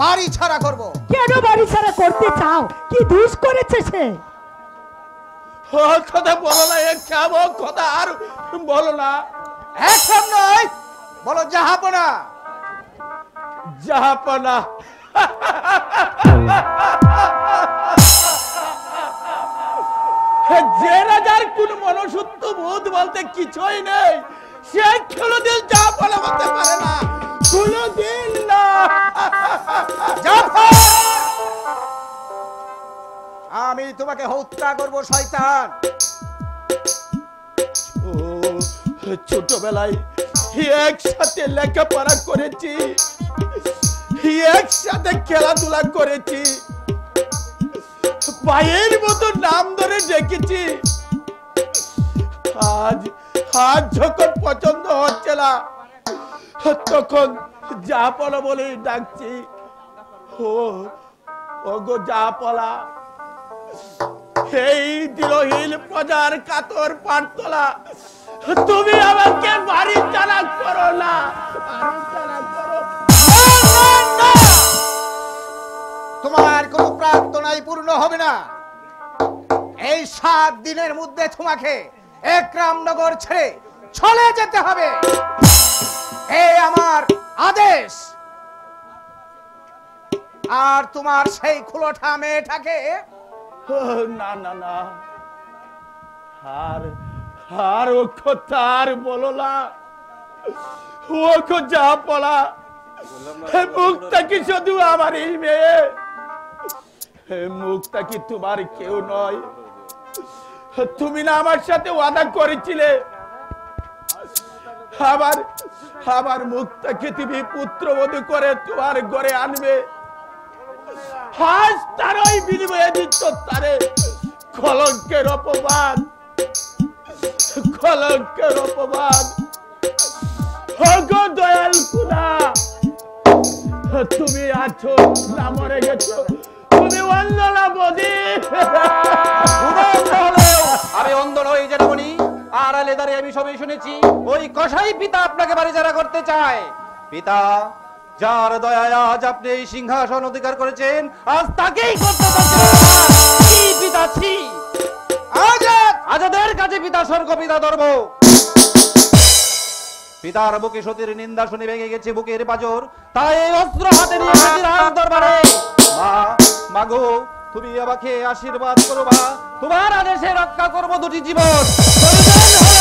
বাড়ি ছাড়া করব। কেন বাড়ি ছাড়া করতে চাও? কি দুষ করেছে সে? ও কথা বলো না এ কেমন কথা? আর বলো না। এখন নয় বলো জাহাপনা জাহাপনা যে রাজার কোন মনসত্ব বোধ বলতে কিছুই নেই সে কোনোদিন জাহাপনা হতে পারে না। কোনোদিন না। আমি তোমাকে হত্যা করব, শয়তান। ছোটবেলায় একসাথে লেখাপড়া করেছি, একসাথে খেলাধুলা করেছি, পায়ের মতো নাম ধরে ডেকেছি। আজ আজ যখন পছন্দ হচ্ছে না তখন যা পলা বলেই ডাকছি। ও, ওগো যা পলা এই দিলহীন প্রজার কাতর পাঠতলা, তুমি আমাকে বাড়ি চালাক করো না। তোমার কোন প্রার্থনাই পূর্ণ হবে না। এই সাত দিনের মধ্যে তোমাকে একরামনগর ছেড়ে চলে যেতে হবে। এই আমার আদেশ। আর তোমার সেই খুলোঠা মেয়েটাকে? না না না। আর ও যা পলা মুখটা কি শুধু আমার এই মেয়ে? মুখটা কি তোমার কেউ নয়? তুমি না আমার সাথে ওয়াদা করেছিলে। আবার আবার মুখটাকে তুমি পুত্রবধূ করে তোমার ঘরে আনবে। কলঙ্কের অপমান কলঙ্কের অপমান তুমি আছো, না মরে গেছো, তুমি অন্ধলা বদি উদন্ড হলেও আমি অন্ধ নই জেঠামণি আড়ালে দাঁড়িয়ে আমি সবই শুনেছি, ওই কসাই পিতা আপনাকে বাড়ি যারা করতে চায়। পিতা, যার দয়ায় আজ আপনি এই সিংহাসন অধিকার করেছেন, আজ তাকেই করতে পিতা ছি? আজাদ! আজাদের কাছে পিতা স্বর্গ, পিতা ধর্ম। পিতার বুকে সতীর নিন্দা শুনে ভেঙে গেছে বুকের পাজর, তাই এই অস্ত্র হাতে নিয়ে দরবারে। মা মাগো তুমি আমাকে আশীর্বাদ করো, মা। তোমার আদেশে রক্ষা করব দুটি জীবন।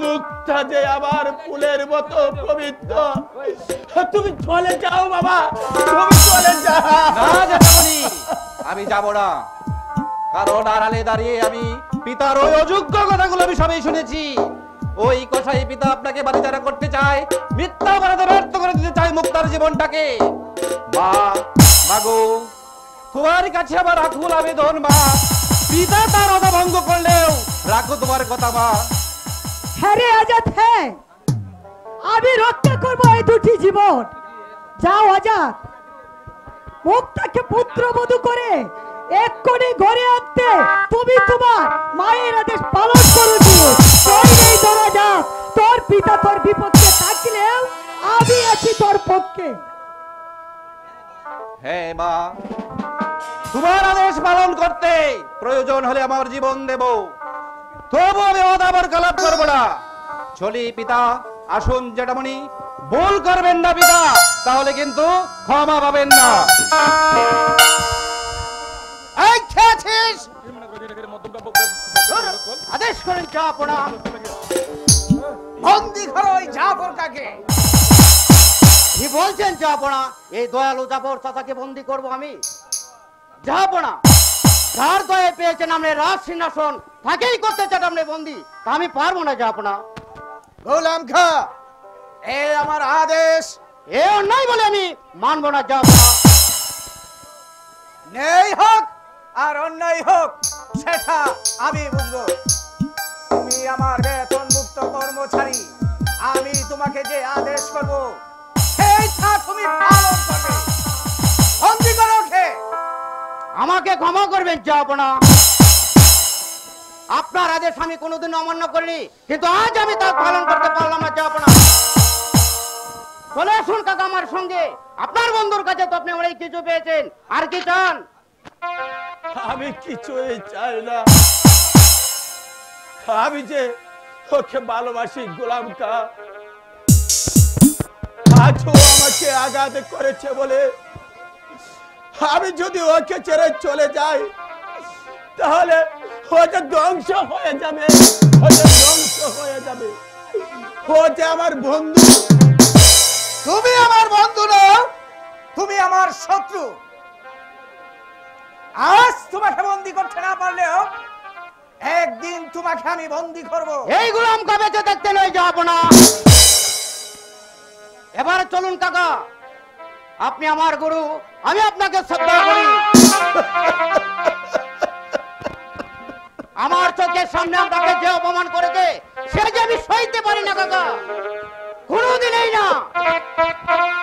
মুখটা যে আবার ফুলের মতো পবিত্র। তুমি চলে যাও বাবা, তুমি চলে যাও। আমি যাব না। কারণ আড়ালে দাঁড়িয়ে আমি পিতার ওই অযোগ্য কথাগুলো আমি সবই শুনেছি। ওই কষাই পিতা আপনাকে বাড়িচারা করতে চায়, মিথ্যা বানাতে ব্যর্থ করে দিতে চায় মুক্তার জীবনটাকে। মা মাগো তোমার কাছে আবার রাখুল আবেদন, মা। পিতা তার কথা ভঙ্গ করলেও রাখো তোমার কথা, মা। রে আজাদ হ্যাঁ আমি রক্ষা করব এই দুটি জীবন। যাও আজাদ মুক্তাকে পুত্রবধূ করে এক্ষুনি ঘরে আনতে তুমি তোমার মায়ের আদেশ পালন ধরা তোর পিতা তোর বিপক্ষে থাকলেও আমি আছি তোর পক্ষে। হ্যাঁ মা, তোমার আদেশ পালন করতে প্রয়োজন হলে আমার জীবন দেব। তবু আমি অদাবর কালাপ করব না। চলি পিতা, আসুন জেঠামণি, ভুল করবেন না পিতা, তাহলে কিন্তু ক্ষমা পাবেন না। আদেশ করেন চা প্রণাম। বন্দি করো ওই জাফর কাকে কি বলছেন যাবনা এই দয়ালু জাফর চাচাকে বন্দি করব আমি? যাবনা যার দয়ে পেয়েছেন আপনি রাজ সিংহাসন তাকেই করতে চান আপনি বন্দি। তা আমি পারব না যাবনা গোলাম খা! এ আমার আদেশ। এ অন্যায় বলে আমি মানবো না যাবনা নেই হোক আর অন্যায় হোক সেটা আমি বুঝব। তুমি আমার বেতনভুক্ত কর্মচারী আমি তোমাকে যে আদেশ করব সেইটা তুমি পালন করবে। বন্দি করো আমাকে ক্ষমা করবেন যাবনা আপনার আদেশ আমি কোনোদিন অমান্য করিনি, কিন্তু আজ আমি তা পালন করতে পারলাম না যাবনা চলে আসুন কাকা আমার সঙ্গে। আপনার বন্ধুর কাছে তো আপনি অনেক কিছু পেয়েছেন। আর কি চান? আমি কিছুই চাই না। আমি যে ওকে ভালোবাসি, গোলাম কা। আজও আমাকে আঘাত করেছে বলে আমি যদি ওকে ছেড়ে চলে যাই তাহলে যে ধ্বংস হয়ে যাবে। যে ধ্বংস হয়ে যাবে। আমার বন্ধু। তুমি আমার বন্ধু নও তুমি আমার শত্রু। আজ তোমাকে বন্দি করতে না পারলেও একদিন তোমাকে আমি বন্দি করব। এই গুলাম কবে যে দেখতে নয় যাব না এবার চলুন কাকা আপনি আমার গুরু আমি আপনাকে শ্রদ্ধা করি। আমার চোখের সামনে আপনাকে যে অপমান করেছে, সে যে আমি সইতে পারি না, কাকা। কোনোদিনই না।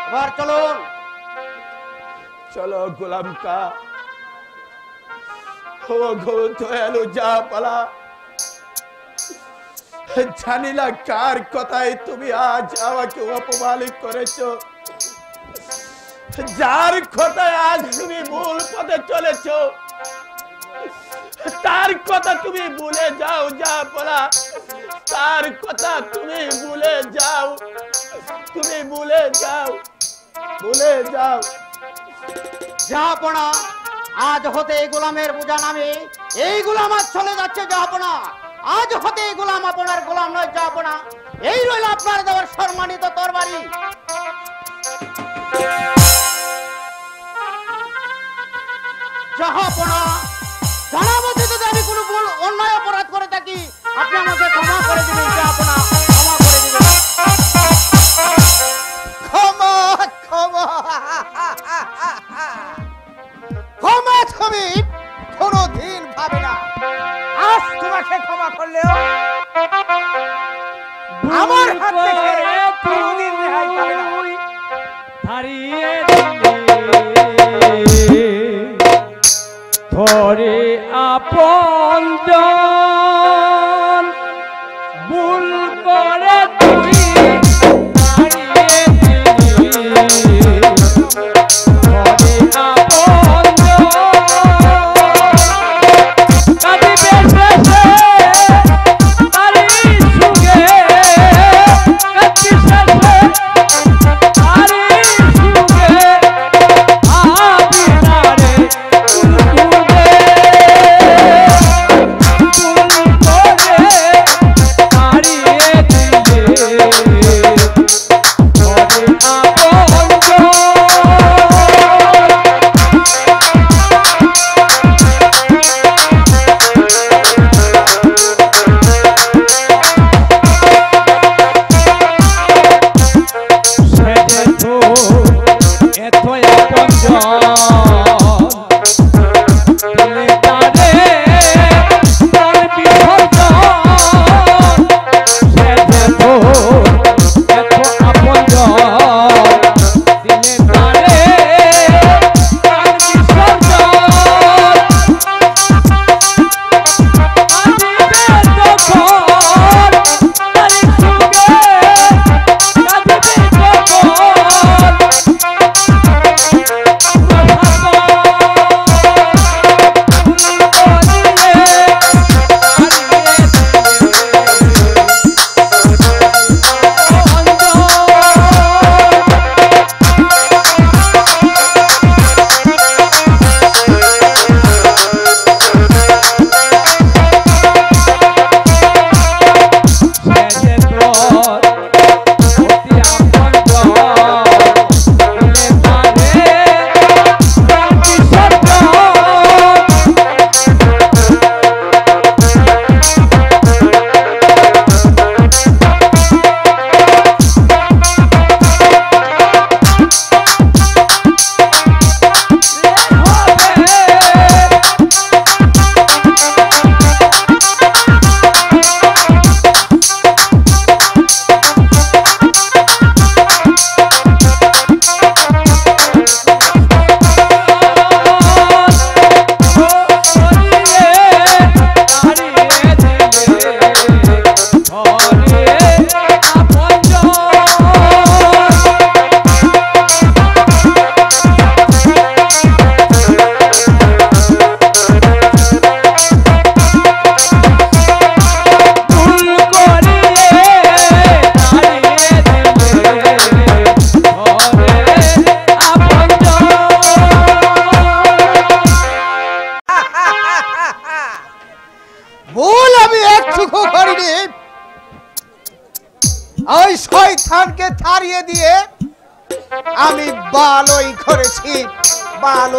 এবার চলুন। চলো গোলাম কা কার কথায় তুমি আজ আমাকে অপমানিত করেছ। যার কথায় আজ তুমি ভুল পথে চলেছো। তার কথা তুমি ভুলে যাও, যা পড়া তার কথা তুমি ভুলে যাও, তুমি ভুলে যাও ভুলে যাও। জাহাপনা আজ হতে এই গোলামের বোঝা নামে, এই গোলাম আজ চলে যাচ্ছে জাহাপনা আজ হতে এই গোলাম আপনার গোলাম নয় জাহাপনা এই রইল আপনার দেওয়ার সম্মানিত তরবারি। জানা মতে যদি আমি কোনো ভুল, অন্যায় অপরাধ করে থাকি। আপনি আমাকে ক্ষমা করে দিন জাহাপনা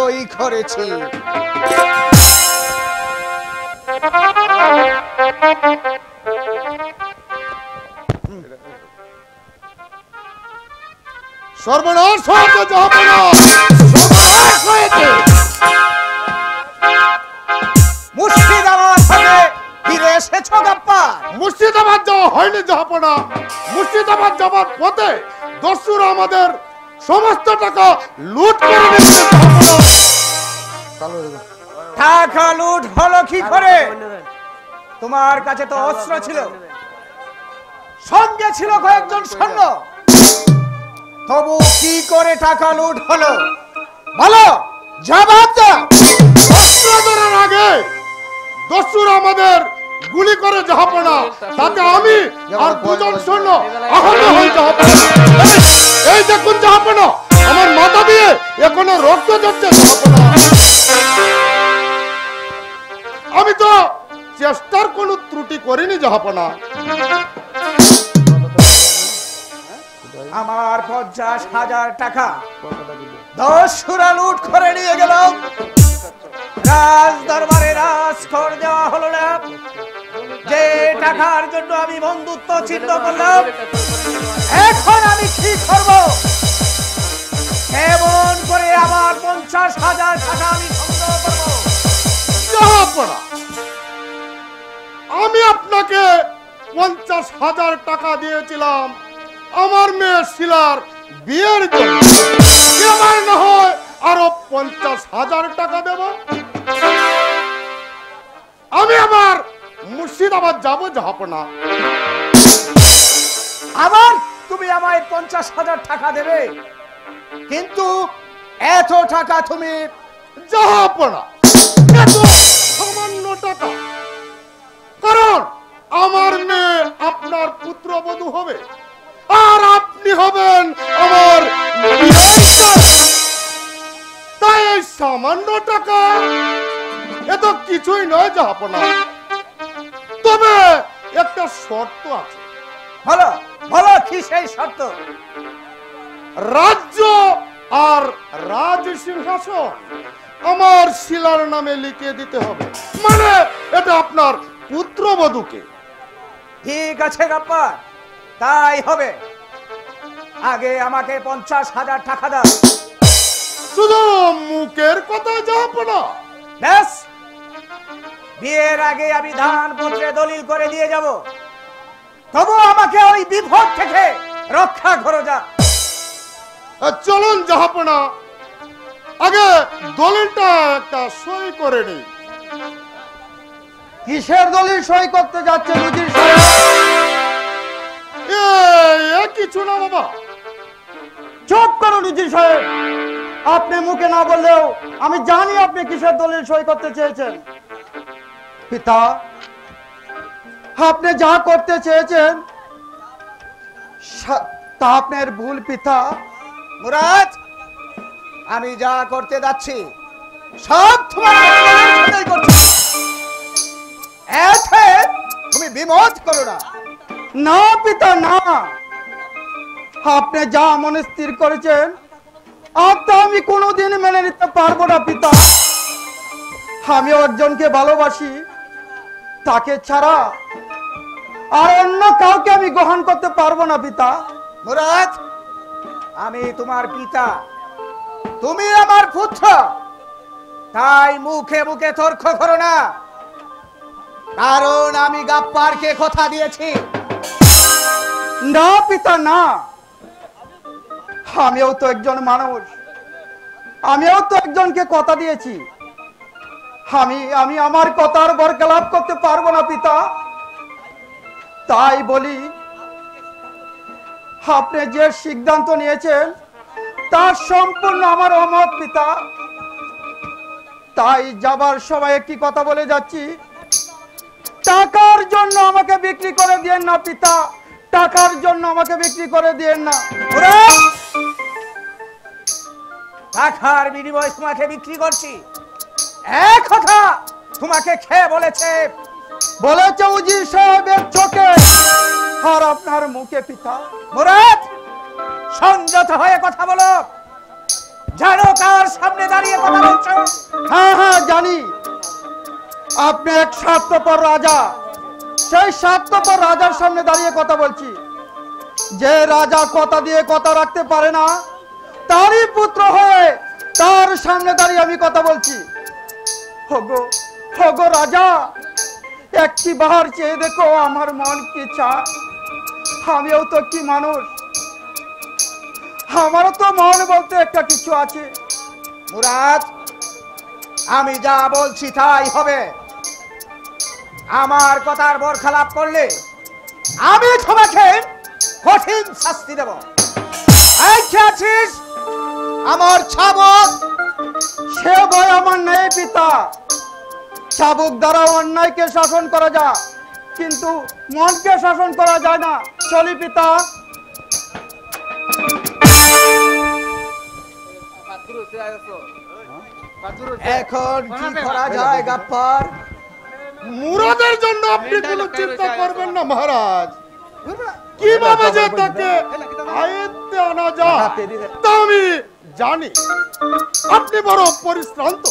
ভালোই করেছি। সর্বনাশ হয়েছে সর্বনাশ হয়েছে। মুর্শিদাবাদ যাওয়া হয়নি জাহাপনা মুর্শিদাবাদ যাবার পথে দস্যুরা আমাদের সমস্ত টাকা লুট করে নিয়েছে টাকা লুট হলো কি করে? তোমার কাছে তো অস্ত্র ছিল। সঙ্গে ছিল কয়েকজন সৈন্য। তবু কি করে টাকা লুট হলো? বলো। জবাব দাও অস্ত্র ধরার আগে দস্যুরা আমাদের গুলি করে জাহাপনা তাতে আমি আর দুজন সৈন্য আহত হই জাহাপনা। এই, দেখুন জাহাপনা আমার মাথা দিয়ে এখনও রক্ত যাচ্ছে আমি তো চেষ্টার কোনো ত্রুটি করিনি জাহাপনা। আমার পঞ্চাশ হাজার টাকা। দশ সুরা লুট করে নিয়ে গেল। রাজ দরবারে রাজ কর দেওয়া হলো না। যে টাকার জন্য আমি বন্ধুত্ব চিহ্ন করলাম এখন আমি কি করব? কেমন করে আমার পঞ্চাশ হাজার টাকা আমি সংগ্রহ করব? আমি আপনাকে পঞ্চাশ হাজার টাকা দিয়েছিলাম। আমার মেয়ে শিলার বিয়ের জন্য। এবার না হয় আরও পঞ্চাশ হাজার টাকা দেব? আমি আবার মুর্শিদাবাদ যাব জাহাপনা আবার তুমি আমায় পঞ্চাশ হাজার টাকা দেবে। কিন্তু এত টাকা তুমি জাহাপনা এত সামান্য টাকা। কারণ আমার মেয়ে আপনার পুত্রবধূ হবে। আর আপনি হবেন আমার তাই এই সামান্য টাকা এ তো কিছুই নয় জাহাপনা তবে একটা শর্ত আছে। বলো বলো কি সেই শর্ত? রাজ্য আর রাজ সিংহাসন আমার শিলার নামে লিখিয়ে দিতে হবে। মানে এটা আপনার পুত্রবধূকে। ঠিক আছে গাপ্পা তাই হবে। আগে আমাকে পঞ্চাশ হাজার টাকা দাও। শুধু মুখের কথা যাব না। ব্যাস। বিয়ের আগে আমি ধান পত্রে দলিল করে দিয়ে যাব। তবু আমাকে ওই বিপদ থেকে রক্ষা করো যা। চলুন জাহাপনা। আগে দলিলটা একটা সই করে নি কিসের দলিল সই করতে যাচ্ছে বুঝির সাহেব আপনি মুখে না বললেও আমি জানি আপনি কিসের দলিল সই করতে চেয়েছেন। পিতা, আপনি যা করতে চেয়েছেন তা আপনার ভুল, পিতা। আমি যা করতে যাচ্ছি, সব তোমার তুমি বিমত করো না। না, পিতা, না। আপনি যা মনে স্থির করেছেন, আর তা আমি কোনোদিন মেনে নিতে পারব না, পিতা। আমি অর্জনকে ভালোবাসি, তাকে ছাড়া আর অন্য কাউকে আমি গ্রহণ করতে পারব না, পিতা। আমি তোমার পিতা। তুমি আমার পুত্র। তাই মুখে মুখে তর্ক করো না। কারণ আমি গাপ্পারকে কথা দিয়েছি। না, পিতা, না। আমিও তো একজন মানুষ। আমিও তো একজনকে কথা দিয়েছি। আমি আমি আমার কথার বরকলাপ করতে পারব না, পিতা। তাই বলি, আপনি যে সিদ্ধান্ত নিয়েছেন, তার সম্পূর্ণ আমার অমত, পিতা। তাই যাবার সময় একটি কথা বলে যাচ্ছি। টাকার জন্য আমাকে বিক্রি করে দিয়েন না, পিতা। টাকার জন্য আমাকে বিক্রি করে দিয়েন না। টাকার বিনিময়ে তোমাকে বিক্রি করছি। এক কথা তোমাকে খেয়ে বলেছে বলেছে উজির সাহেবের চোখে, আর আপনার মুখে পিতা। মুরাদ সংযত হয়ে কথা বলো। জানো কার সামনে দাঁড়িয়ে কথা বলছো? হ্যাঁ হ্যাঁ জানি। আপনি এক স্বার্থপর রাজা। সেই স্বার্থপর রাজার সামনে দাঁড়িয়ে কথা বলছি। যে রাজা কথা দিয়ে কথা রাখতে পারে না, তারই পুত্র হয়ে তার সামনে দাঁড়িয়ে আমি কথা বলছি। রাজা, একটি বাহার চেয়ে দেখো আমার মন কি চায়। আমিও তো কি মানুষ। আমারও তো মন বলতে একটা কিছু আছে। মুরাদ, আমি যা বলছি তাই হবে। আমার কথার বর খারাপ করলে আমি তোমাকে কঠিন শাস্তি দেব। আছিস? আমার ছাবক সে ভয় আমার নেই পিতা। চাবুক দ্বারা অন্যায়কে শাসন করা যায় কিন্তু মনকে শাসন করা যায় না। চলি পিতা। এখন কি করা যায় গাপ্পার? মুরাদের জন্য আপনি কোনো চিন্তা করবেন না মহারাজ। কীভাবে যে তাকে আয়ত্তে আনা যায় তা আমি জানি। আপনি বড় পরিশ্রান্ত।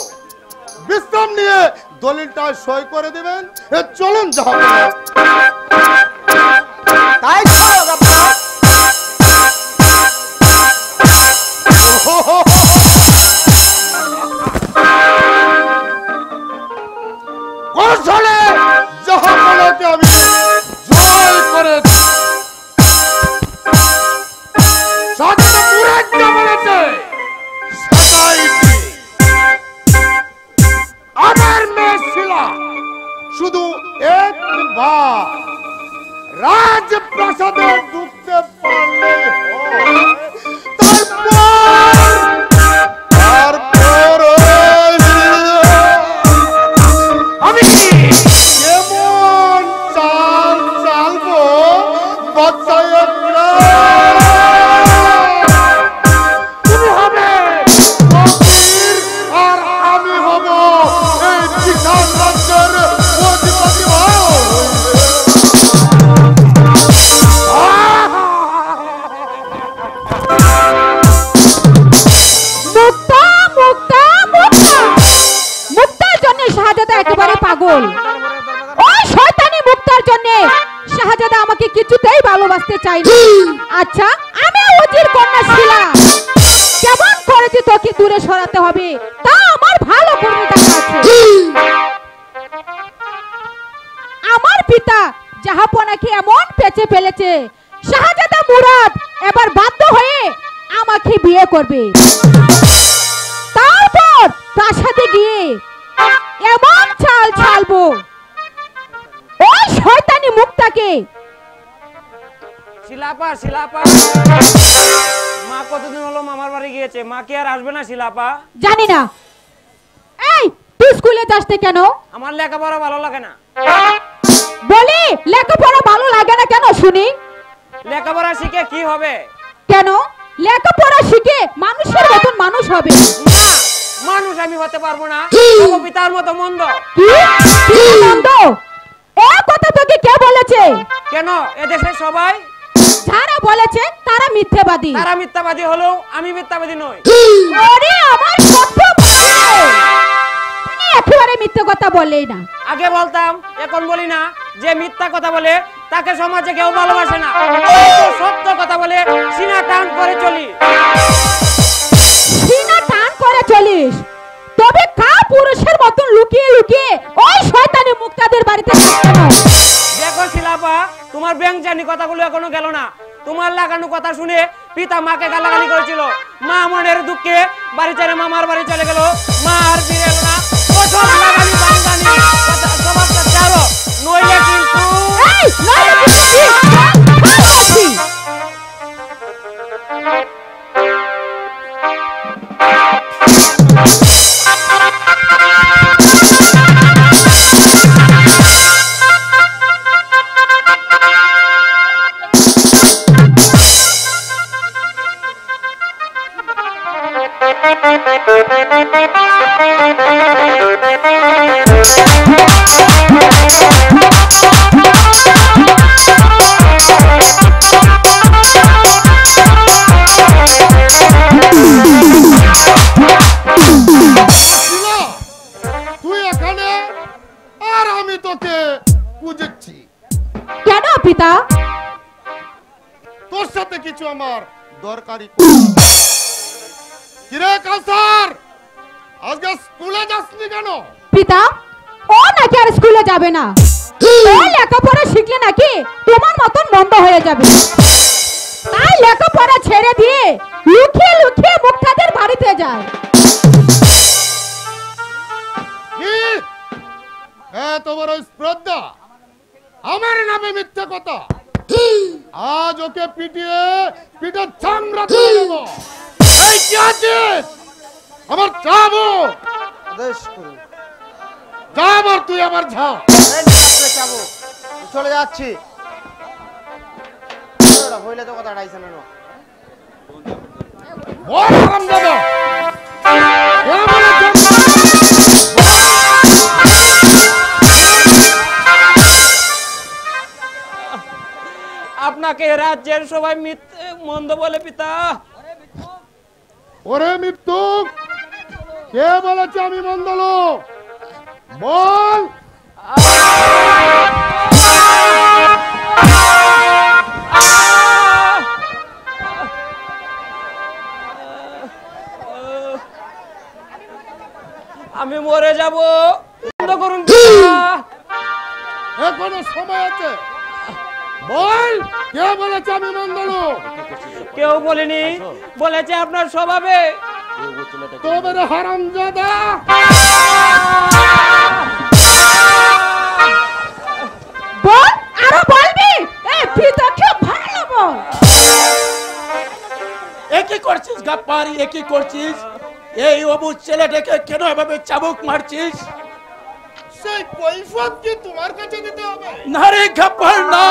বিশ্রাম নিয়ে দলিলটা সই করে দিবেন। এ চলুন যাও তাই তো কৌশলে জাহাপনাকে আমি জয় করে সাজানো মুরাদ যা বলেছে সেটাই আমার মেয়ে শুধু একবার রাজপ্রাসাদে ঢুকতে পারলে হয়। শিলাপা জানি না। এই তুই স্কুলে যাস কেন? আমার লেখাপড়া ভালো লাগে না। বলি লেখাপড়া ভালো লাগে না কেন শুনি? লেখাপড়া শিখে কি হবে? কেন? লেখাপড়া শিখে মানুষের মতন মানুষ হবে। না মানুষ আমি হতে পারব না। তবু পিতার মতো মন্দ। কি? এ কথা তোকে কে বলেছে? কেন? এদেশে সবাই যারা বলেছে তারা মিথ্যেবাদী। তারা মিথ্যাবাদী হলেও আমি মিথ্যাবাদী নই। ওরে আমার সত্য একেবারে মিথ্যে কথা না। আগে বলতাম এখন বলি না যে মিথ্যা কথা বলে তাকে সমাজে কেউ ভালোবাসে না। সত্য কথা বলে সিনা টান করে চলি সিনা টান করে চলিস। তবে কা পুরুষের মতন লুকিয়ে লুকিয়ে ওই শয়তানি মুক্তাদের বাড়িতে দেখো শিলাপা তোমার ব্যাংক জানি কথাগুলো এখনও গেল না। তোমার লাগানো কথা শুনে পিতা মাকে গালাগালি করেছিল। মা মনের দুঃখে বাড়ি ছেড়ে মামার বাড়ি চলে গেল। মা আর ফিরে এলো না। প্রথম লাগানি বাঙ্গানি নইলে কিন্তু পিতা তোর সাথে কিছু আমার দরকারি কিরে কাউসার? আজকে স্কুলে যাসনি কেন? পিতা ও নাকি আর স্কুলে যাবে না? ও লেখাপড়া শিখলে নাকি তোমার মতন বন্ধ হয়ে যাবে? তাই লেখাপড়া ছেড়ে দিয়ে লুকিয়ে লুকিয়ে মুক্তাদের বাড়িতে যায়। কি? এত বড় শ্রদ্ধা? আমার নামে মিথ্যে কথা? আজ ওকে পিটিয়ে পিঠে চামড়া তুলে দেবো। কি আছিস আমার যাব! আদেশ করুন যাবার তুই আমার ঝা যাব। চলে যাচ্ছি। হইলে তো কথা আড়াইছে না বল হারাম দাদা! আপনাকে রাজ্যের সবাই মন্দ বলে পিতা। ওরে মৃত্যু! কে বলেছে আমি মন্দ লোক? বল! আমি মরে যাব। বন্ধ করুন। এখনও সময় আছে। বল! কে বলেছে আমি মন্দ লোক? কেউ বলেনি। বলেছে আপনার স্বভাবে। তোদের হারাম দাদা বল আরও বলবি? এই পিতাকে ভালো বল। একই করছিস গাপ্পারি? একই করছিস? এই অবুজ ছেলেটাকে কেন এভাবে চাবুক মারছিস? সেই কৈফত কি তোমার কাছে দিতে হবে? না রে গাপ্পার না।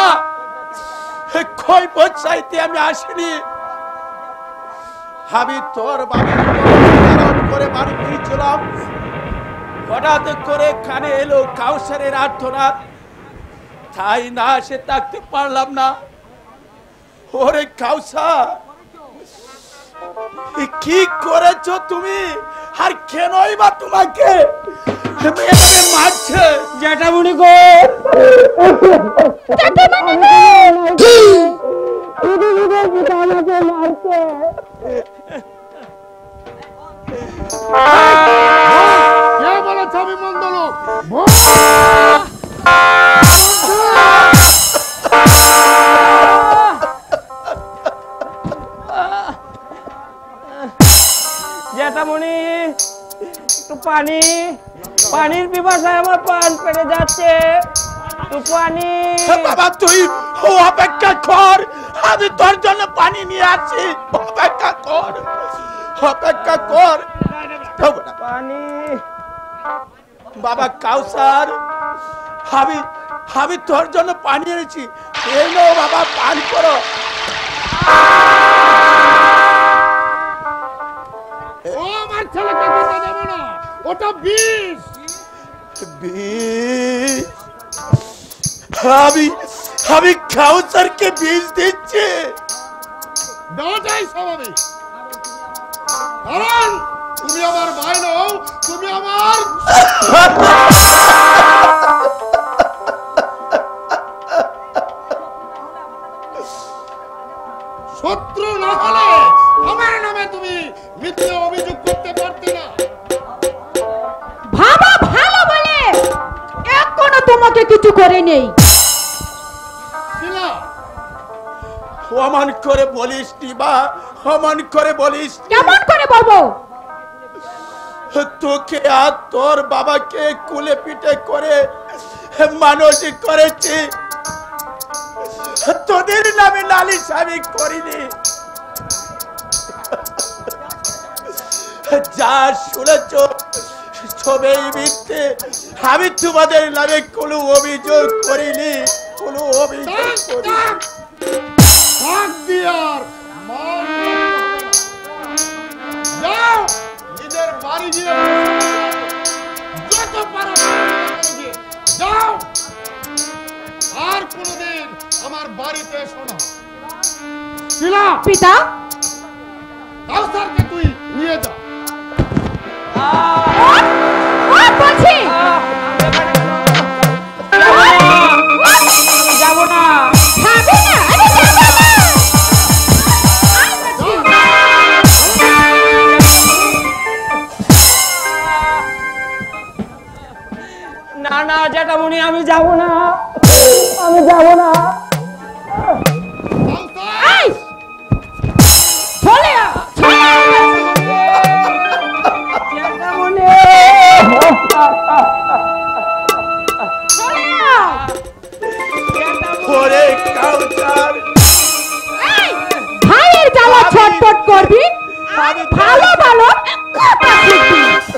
কই চাইতে আমি আসিনি। আমি তোর বাড়ি করে বাড়ি ফিরছিলাম। হঠাৎ করে কানে এলো কাউসারের আর্থনাথ তাই না সে থাকতে পারলাম না। ওরে কাউসার এ কি করেছ তুমি? আর কেনই বা তোমাকে? মারছে। জ্যাঠামণি গো! কে বলেছে আমি মন্দ লোক বল জ্যাঠামণি একটু পানি পানির পিপাসায় আমার পান পেটে যাচ্ছে একটু পানি বাবা তুই ও অপেক্ষা কর আমি তোর জন্য পানি নিয়ে আসছি। অপেক্ষা কর অপেক্ষা কর। পানি। বাবা কাউসার আমি আমি তোর জন্য পানি এনেছি। এই নাও বাবা পান করো। ও আমার ছেলেকে দেবো না। ওটা বিষ। আমি আমি কাউসারকে বীজ দিচ্ছি। দেওয়াটাই স্বাভাবিক কারণ তুমি আমার ভাই নও তুমি আমার শত্রু না হলে আমার নামে তুমি মিথ্যে অভিযোগ করতে পারতে না। ভাবা ভালো বলে এখনও তোমাকে কিছু করে নেই অমান করে বলিস বা অমান করে বলিস কেমন করে বলব? তোকে আর তোর বাবাকে কুলে পিঠে করে মানুষ করেছি। তোদের নামে নালিশ আমি করিনি। যা শুনেছ সবেই মিথ্যে। আমি তোমাদের নামে কোনো অভিযোগ করিনি কোনো অভিযোগ করিনি। ভাগ দিয়ার যাও নিজের বাড়ি গিয়ে যত আর কোনোদিন আমার বাড়িতে শোনা পিতা? আমি যাব না। আমি যাব না! ভাইয়ের জ্বালা ছটপট করবি। ভালো ভালো। কথা শিখবি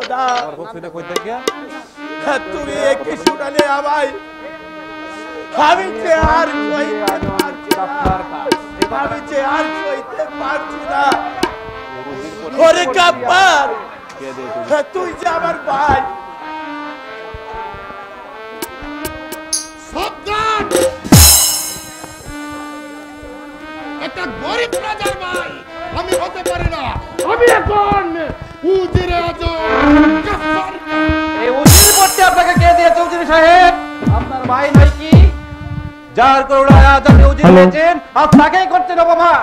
খোদা। তুমি একই শুনালে আমায় আমি যে আর সইতে পারছি না। আমি যে আর সইতে পারছি না। ওরে কাপ্পার তুই যে আমার ভাই। সাবধান একটা গরিব রাজার ভাই। আমি হতে পারি না। আমি এখন উজিরে আজম! কে সাহেব আপনার ভাই নয় কি? যার করুণায় আজ আপনি উজির আর তাকেই করছেন অপমান।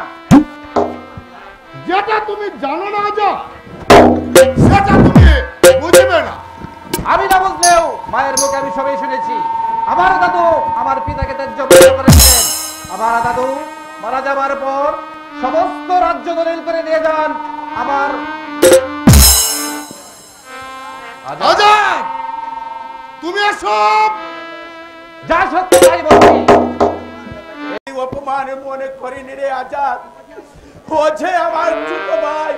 যেটা তুমি জানো না যা সেটা তুমি বুঝবে না। আমি না বুঝলেও মায়ের মুখে আমি সবই শুনেছি। আমার দাদু আমার পিতাকে ত্যায্য করেছেন। আমার দাদু মারা যাবার পর সমস্ত রাজ্য দলিল করে নিয়ে যান। আমার তুমি এসব যা সত্যি তাই বলছি এই অপমান মনে করিনি রে আজাদ। ও আমার ছোট ভাই।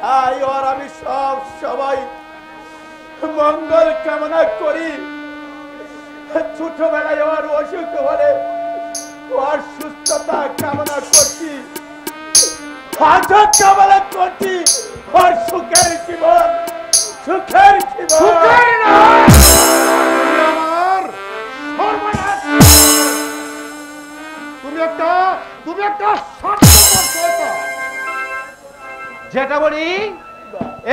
তাই ওর আমি সব সবাই মঙ্গল কামনা করি। ছোটবেলায় ওর অসুখ হলে ওর সুস্থতা কামনা করছি। কামনা করছি ওর সুখের জীবন। সুখের জীবন। আমার সর্বনাশ। তুমি একটা তুমি একটা যেটা বলি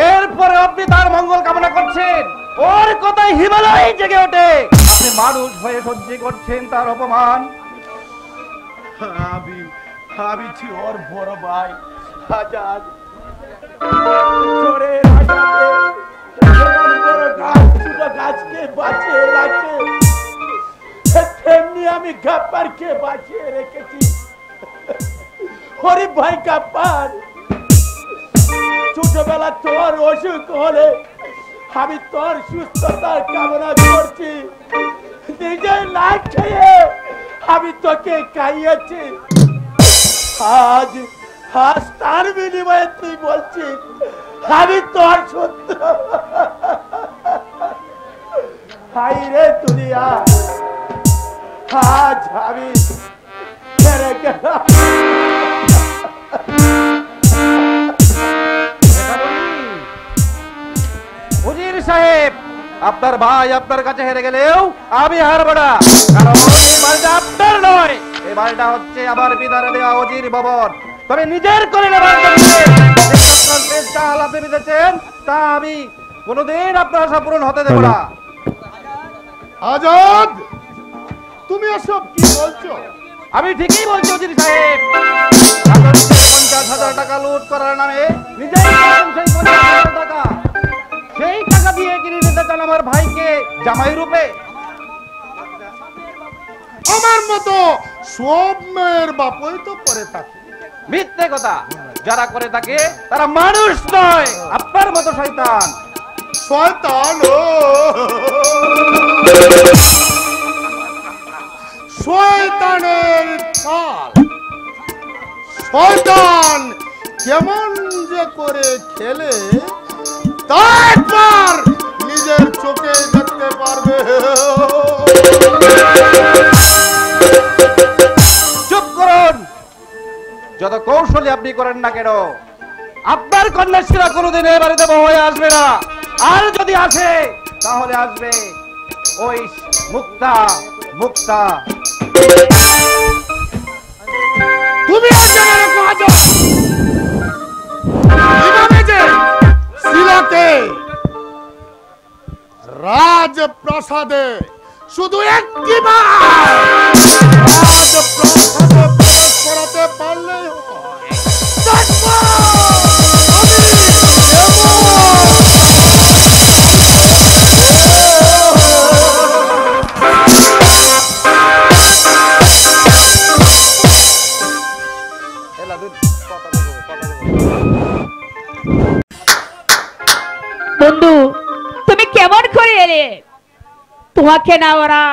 এরপরে আপনি তার মঙ্গল কামনা করছেন। ওর কথায় হিমালয় জেগে ওঠে। আপনি মানুষ হয়ে সহ্য করছেন তার অপমান। আমি আমি ছি ওর বড় ভাই আজাদ আমি গাপ্পারকে বাঁচিয়ে রেখেছি। হরি ভাই গাপ্পার ছোটবেলা তোর অসুখ হলে আমি তোর সুস্থতার কামনা করছি। নিজে না খেয়ে আমি তোকে খাইয়েছি আজ আজ তার বিনিময়ে তুই আমি তোর সত্য। হাই রে দুনিয়া। আজ আমি হেরে সাহেব, আপনার ভাই আপনার কাছে হেরে গেলেও আমি হারবো না। কারণ এই আপনার নয়। এই বাড়িটা হচ্ছে আমার পিতার দেওয়া অজির ভবন তবে নিজের করে নেবার জন্য যে আপনার চেষ্টা আপনি বিঁধেছেন তা আমি কোনোদিন আপনার আশা পূরণ হতে দেবো না। আজাদ তুমি এসব কি বলছো? আমি ঠিকই বলছি অজির সাহেব। পঞ্চাশ হাজার টাকা লুট করার নামে নিজেই সেই পঞ্চাশ হাজার টাকা। সেই টাকা দিয়ে কিনে নিতে চান আমার ভাইকে জামাই রূপে। আমার মতো সব মেয়ের বাপই তো করে থাকে। মিথ্যে কথা। যারা করে থাকে, তারা মানুষ নয়। আপনার মতো শয়তান। শয়তান, ও। শয়তানের চাল শয়তান কেমন যে করে খেলে, তা একবার নিজের চোখে দেখতে পারবে। যত কৌশলী আপনি করেন না কেন, আপনার কন্যাশ্রীরা কোনোদিন এ বাড়িতে হয়ে আসবে না। আর যদি আসে, তাহলে আসবে ওই মুক্তা মুক্তা। তুমি রাজপ্রাসাদে শুধু একটি বার আজ প্রাসাদে প্রবেশ করাতে পারলেই। বন্ধু তুমি কেমন করে এলে তোমাকে না ওরা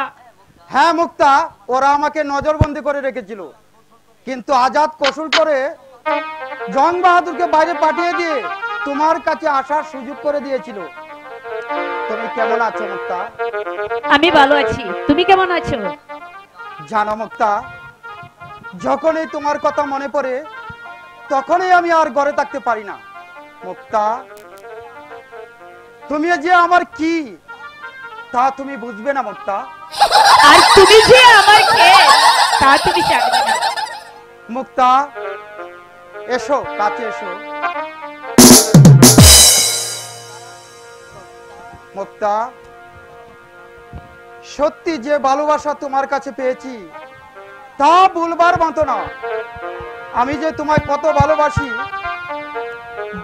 হ্যাঁ মুক্তা ওরা আমাকে নজরবন্দি করে রেখেছিল কিন্তু আজাদ কৌশল করে জং বাহাদুরকে বাইরে পাঠিয়ে দিয়ে তোমার কাছে আসার সুযোগ করে দিয়েছিল। তুমি কেমন আছো মুক্তা? আমি ভালো আছি। তুমি কেমন আছো? জানো মুক্তা যখনই তোমার কথা মনে পড়ে তখনই আমি আর ঘরে থাকতে পারি না। মুক্তা তুমি যে আমার কি তা তুমি বুঝবে না মুক্তা। আর তুমি যে আমার কে তা তুমি জানবে না। মুক্তা এসো কাছে এসো। মুক্তা সত্যি যে ভালোবাসা তোমার কাছে পেয়েছি তা ভুলবার মতো না। আমি যে তোমায় কত ভালোবাসি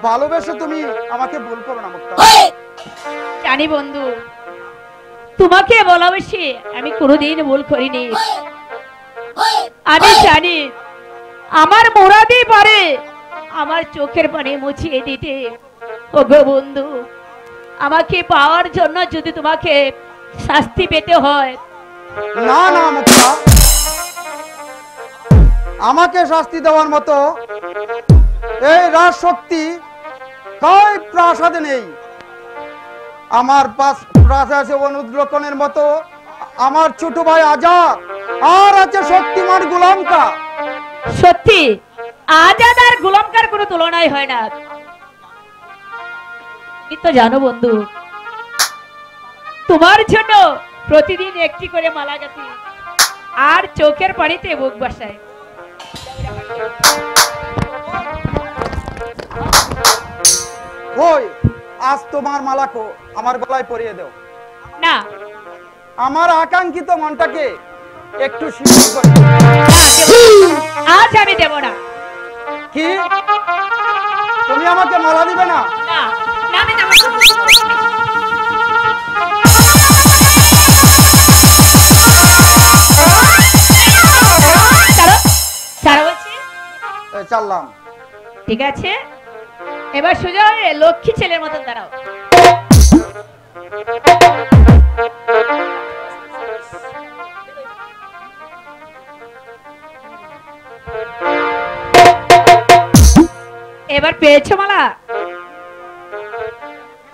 ভালোবেসে তুমি আমাকে ভুল করো না মুক্তা। জানি বন্ধু তোমাকে ভালোবেসে আমি কোনোদিন ভুল করিনি। আমি জানি আমার মোরাদি পারে আমার চোখের পানি মুছিয়ে দিতে। ওগো বন্ধু, আমাকে পাওয়ার জন্য যদি তোমাকে শাস্তি পেতে হয়। না না, মুক্তা। আমাকে শাস্তি দেওয়ার মতো এই রাজ শক্তি কই প্রাসাদে নেই। আমার প্রাসাদে অনুদ্রকনের মতো আমার ছোট ভাই আজাদ আর আছে শক্তিমান গুলামকা। সত্যি আজাদ আর গোলামকার কোনো তুলনাই হয় না। তুমি তো জানো বন্ধু তোমার জন্য প্রতিদিন একটি করে মালা গাছি আর চোখের পানিতে বুক বাসায় ওই আজ তোমার মালাকো আমার গলায় পরিয়ে দাও। না। আমার আকাঙ্ক্ষিত মনটাকে একটু। আজ আমি দেব না। কি? তুমি আমাকে মালা দিবে না? চাললাম। ঠিক আছে। এবার সোজা লক্ষ্মী ছেলের মতন দাঁড়াও। এবার পেয়েছ মালা?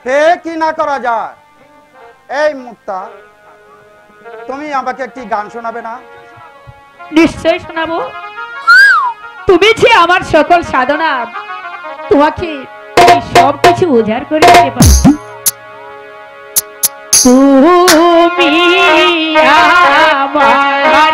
হে কি না করা যায়? এই মুক্তা তুমি আমাকে একটি গান শোনাবে না? নিশ্চয় শোনাবো। তুমি যে আমার সকল সাধনা তোমাকে সব কিছু উজাড় করে দিতে পারি। তুমি আমার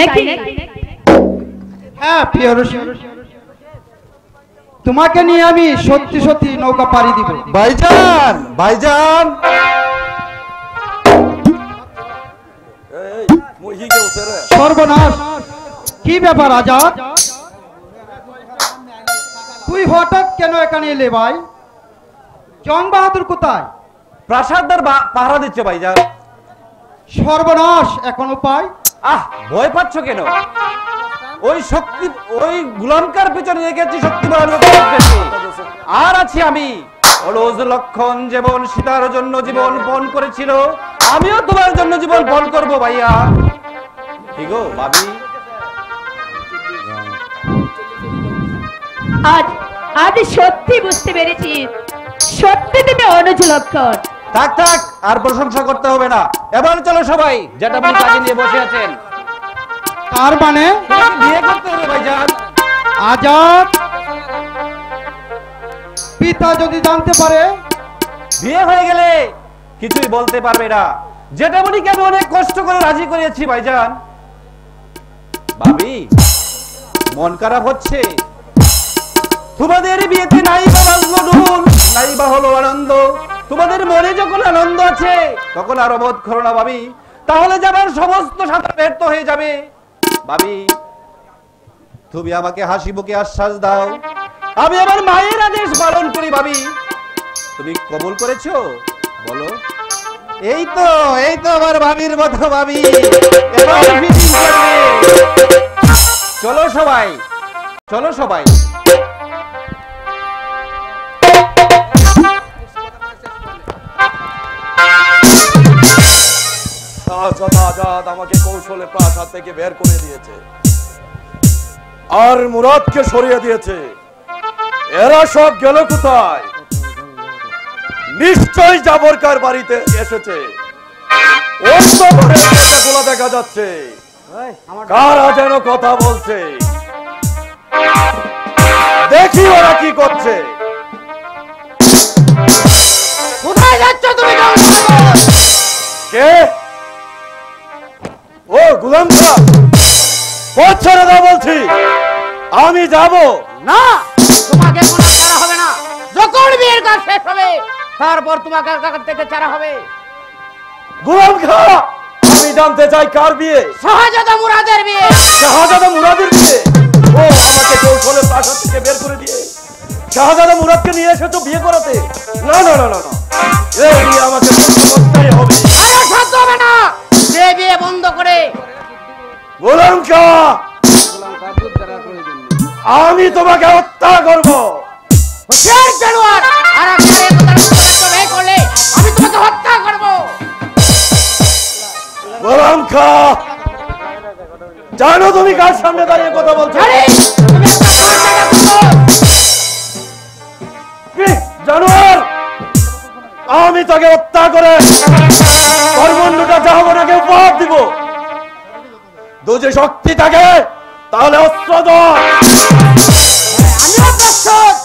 নাকি? হ্যাঁ প্রিয় রসি তোমাকে নিয়ে আমি সত্যি সত্যি নৌকা পাড়ি দিব। ভাইজান ভাইজান। সর্বনাশ। কি ব্যাপার আজাদ তুই হঠাৎ কেন এখানে এলে ভাই? জং বাহাদুর কোথায়? প্রাসাদদার বা- পাহারা দিচ্ছে ভাইজান। সর্বনাশ এখন উপায় আহ, ভয় পাচ্ছ কেন? ওই শক্তি, ওই গুলামকার পিছনে রেখেছি শক্তিমান আর আছি আমি। লক্ষণ যেমন সীতার জন্য জীবন পণ করেছিল, আমিও তোমার জন্য জীবন পণ করব ভাইয়া। ঠিক ভাবি। আজ আজ সত্যি বুঝতে পেরেছি। সত্যি তুমি অনুজ লক্ষণ। থাক থাক আর প্রশংসা করতে হবে না। এবার চলো সবাই যেটা কাজে নিয়ে বসে আছেন। তার মানে? বিয়ে করতে হবে ভাইজান। আজাদ? পিতা যদি জানতে পারে? বিয়ে হয়ে গেলে কিছুই বলতে পারবে না। যেটা বলি আমি অনেক কষ্ট করে রাজি করেছি ভাইজান। ভাবি মন খারাপ হচ্ছে। তোমাদের বিয়েতে নাই বা নাই বা হলো আনন্দ। তোমাদের মনে যখন আনন্দ আছে, তখন আর বোধ করো না ভাবি, তাহলে যাবার সমস্ত সাঁতার ব্যর্থ হয়ে যাবে। ভাবি, তুমি আমাকে হাসি মুখে আশ্বাস দাও। আমি আমার মায়ের আদেশ পালন করি ভাবি। তুমি কবুল করেছ? বলো। এই তো এই তো আমার ভাবির মতো ভাবি। চলো সবাই চলো সবাই। শাহজাদা আজাদ আমাকে কৌশলে প্রাসাদ থেকে বের করে দিয়েছে। আর মুরাদকে সরিয়ে দিয়েছে। এরা সব গেল কোথায়? নিশ্চয় জাবরকার বাড়িতে এসেছে। দেখা যাচ্ছে। কারা যেন কথা বলছে। দেখি ওরা কি করছে। পথ ছেড়ে দাও বলছি আমি যাব না। তোমাকে কোনো ছাড়া হবে না। যখন বিয়ের কাজ শেষ হবে তারপর তোমাকে কাছ থেকে ছাড়া হবে? গুলাম খা আমি জানতে চাই কার বিয়ে? শাহজাদা মুরাদের বিয়ে। শাহজাদা মুরাদের বিয়ে? ও আমাকে কৌশলে প্রাসাদ থেকে বের করে দিয়ে শাহজাদা মুরাদকে নিয়ে এসেছ বিয়ে করাতে? না না না না না। এই বিয়ে আমাকে বন্ধ করতেই হবে। আরে সাধ্য হবে না। সে বিয়ে বন্ধ করে গোলাম আমি তোমাকে হত্যা করব। আমি তোমাকে হত্যা করব। গোলাম খা জানো তুমি কার সামনে দাঁড়িয়ে কথা বলছো? জানোয়ার? আমি তাকে হত্যা করে কর্মণ্ডটা জাহাবনাকে উপহার দিব? দুজে শক্তি থাকে তাহলে অস্ত্র ধর আমিও প্রস্তুত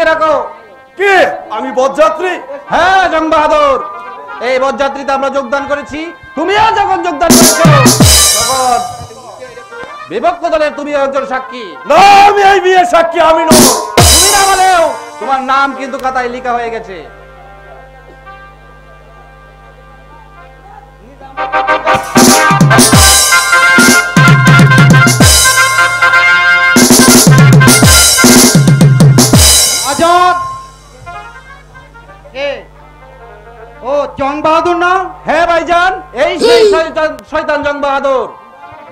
আটকে রাখো। কি? আমি বরযাত্রী হ্যাঁ জং বাহাদুর। এই বরযাত্রীতে আমরা যোগদান করেছি। তুমিও যখন যোগদান করেছ তখন বিভক্ত দলের তুমি একজন সাক্ষী। না, আমি এই বিয়ের সাক্ষী, আমি নই তুমি না বলেও তোমার নাম কিন্তু খাতায় লেখা হয়ে গেছে। আজাদ এ জং বাহাদুর না শয়তান শয়তান জং বাহাদুর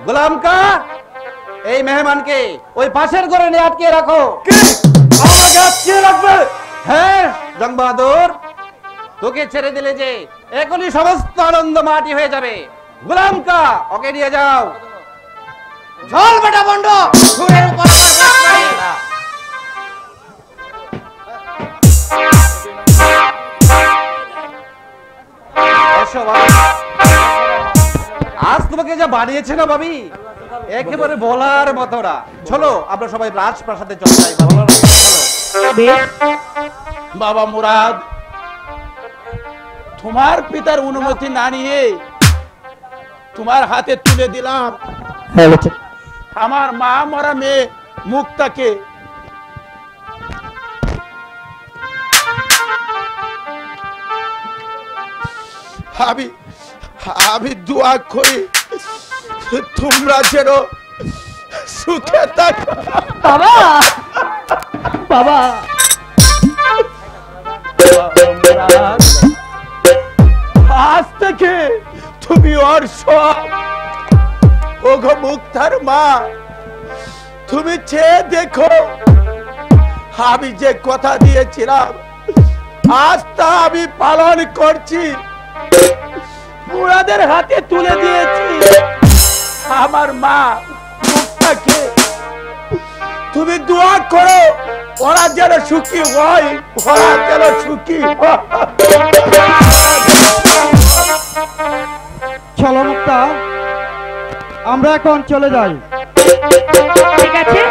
গোলাম কা? এই মেহমানকে ওই পাশের ঘরে নিয়ে আটকে রাখো। আমাকে আটকে রাখবে। হ্যাঁ জং বাহাদুর তোকে ছেড়ে দিলে যে এখনই সমস্ত আনন্দ মাটি হয়ে যাবে। গোলাম কা ওকে নিয়ে যাও। চল বেটা বন্ড সুরের উপর বানিয়েছে না ভাবি? একেবারে বলার মতো না। চলো আমরা সবাই রাজপ্রাসাদে চলে যাই। বাবা মুরাদ তোমার পিতার অনুমতি না নিয়ে তোমার হাতে তুলে দিলাম। আমার মা মরা মেয়ে মুক্তাকে। আমি আমি দোয়া করি। তোমরা যেন সুখে থাকো। বাবা! বাবা! আজ থেকে তুমি ওর সব ওগো মুক্তার মা। তুমি চেয়ে দেখো আমি যে কথা দিয়েছিলাম আজ তা আমি পালন করছি। বুড়াদের হাতে তুলে দিয়েছি। আমার মা মুক্তাকে তুমি দোয়া করো ওরা যেন সুখী হয় ওরা যেন সুখী চলো মুক্তা আমরা এখন চলে যাই। ঠিক আছে